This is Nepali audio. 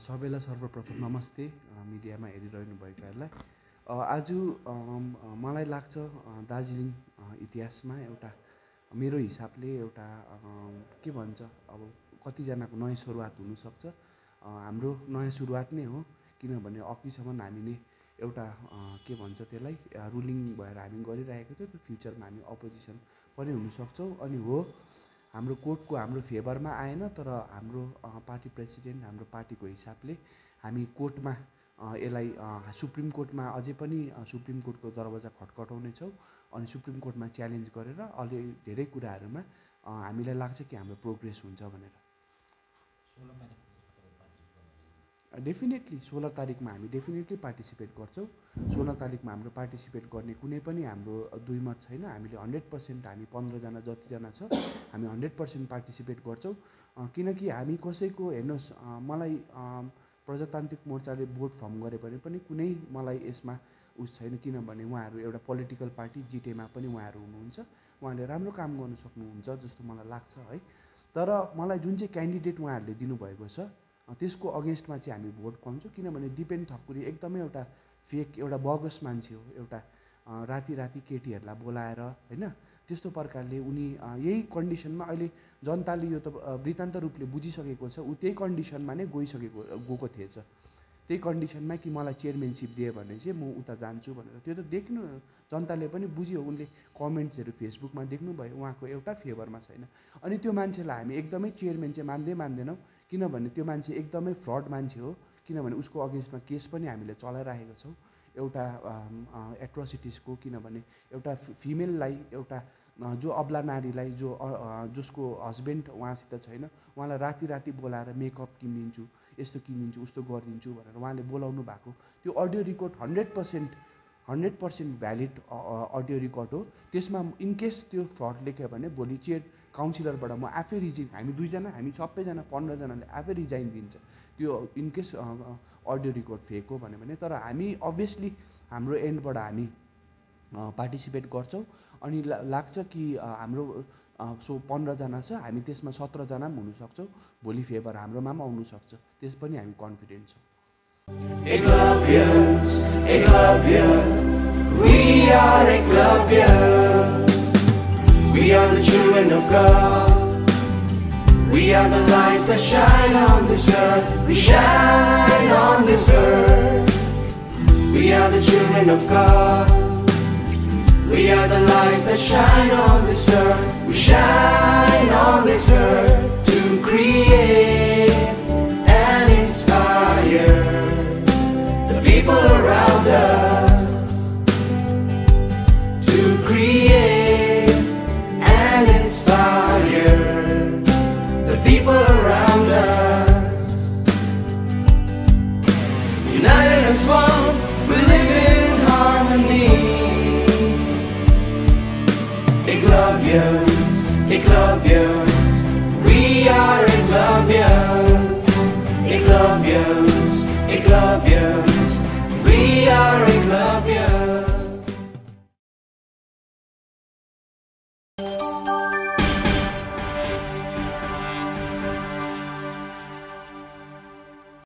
सबैलाई सर्वप्रथम नमस्ते मिडियामा हेरिरहनु भएकाहरूलाई आज मलाई लाग्छ दार्जिलिङ इतिहासमा एउटा मेरो हिसाबले एउटा के भन्छ अब कतिजनाको नयाँ सुरुवात हुनसक्छ। हाम्रो नयाँ सुरुवात नै हो किनभने अघिसम्म हामीले एउटा के भन्छ त्यसलाई रुलिङ भएर हामी गरिरहेको थियो त्यो फ्युचरमा हामी अपोजिसन पनि हुनसक्छौँ। अनि हो हाम्रो कोर्टको हाम्रो फेभरमा आएन तर हाम्रो पार्टी प्रेसिडेन्ट हाम्रो पार्टीको हिसाबले हामी कोर्टमा यसलाई सुप्रिम कोर्टमा अझै पनि सुप्रिम कोर्टको दरवाजा खटखटाउनेछौँ अनि सुप्रिम कोर्टमा च्यालेन्ज गरेर अलि धेरै कुराहरूमा हामीलाई लाग्छ कि हाम्रो प्रोग्रेस हुन्छ भनेर। डेफिनेटली सोह्र तारिकमा हामी डेफिनेटली पार्टिसिपेट गर्छौँ। सोह्र तारिकमा हाम्रो पार्टिसिपेट गर्ने कुनै पनि हाम्रो दुई मत छैन। हामीले हन्ड्रेड पर्सेन्ट हामी पन्ध्रजना जतिजना छ हामी हन्ड्रेड पर्सेन्ट पार्टिसिपेट गर्छौँ। किनकि हामी कसैको हेर्नुहोस् मलाई प्रजातान्त्रिक मोर्चाले भोट फर्म गरे भने पनि कुनै मलाई यसमा उस छैन। किनभने उहाँहरू एउटा पोलिटिकल पार्टी जिटेमा पनि उहाँहरू हुनुहुन्छ। उहाँले राम्रो काम गर्नु सक्नुहुन्छ जस्तो मलाई लाग्छ है। तर मलाई जुन चाहिँ क्यान्डिडेट उहाँहरूले दिनुभएको छ त्यसको अगेन्स्टमा चाहिँ हामी भोट पाउँछौँ किनभने दिपेन थकुरी एकदमै एउटा फेक एउटा बगस मान्छे हो एउटा राति राति केटीहरूलाई बोलाएर होइन? त्यस्तो प्रकारले उनी यही कन्डिसनमा अहिले जनताले यो त वृत्तान्त रूपले बुझिसकेको छ ऊ त्यही कन्डिसनमा नै गइसकेको गएको थिएछ। त्यही कन्डिसनमा कि मलाई चेयरम्यानसिप दियो भने चाहिँ म उता जान्छु भनेर। त्यो त देख्नु जनताले पनि बुझ्यो उनले कमेन्ट्सहरू फेसबुकमा देख्नुभयो उहाँको एउटा फेभरमा छैन। अनि त्यो मान्छेलाई हामी एकदमै चेयरम्यान चाहिँ मान्दै मान्दैनौँ किनभने त्यो मान्छे एकदमै फ्रड मान्छे हो किनभने उसको अगेन्स्टमा केस पनि हामीले चलाइराखेका छौँ। एउटा एट्रोसिटिजको किनभने एउटा फिमेललाई एउटा जो अब्ला नारीलाई जो जसको हस्बेन्ड उहाँसित छैन उहाँलाई राति राति बोलाएर मेकअप किनिदिन्छु यस्तो किनिदिन्छु उस्तो गरिदिन्छु भनेर उहाँले बोलाउनु भएको। त्यो audio record hundred percent hundred percent valid audio record हो। त्यसमा इनकेस त्यो फ्रड लेख्यो भने भोलि चेयर काउन्सिलरबाट म आफै रिजिन हामी दुईजना हामी सबैजना पन्ध्रजनाले आफै रिजाइन दिन्छ। त्यो इनकेस अडियो रेकर्ड फेक हो भन्यो भने तर हामी अभियसली हाम्रो एन्डबाट हामी पार्टिसिपेट गर्छौँ अनि लाग्छ कि हाम्रो सो पन्ध्रजना छ हामी त्यसमा सत्रजना पनि हुनसक्छौँ भोलि फेभर हाम्रोमा पनि आउनुसक्छ त्यस पनि हामी कन्फिडेन्ट छौँ We are the children of God. We are the lights that shine on this earth. We shine on this earth. We are the children of God. We are the lights that shine on this earth. We shine on this earth to create and inspire the people around us. Iglovius, we are Iglovius, Iglovius, Iglovius.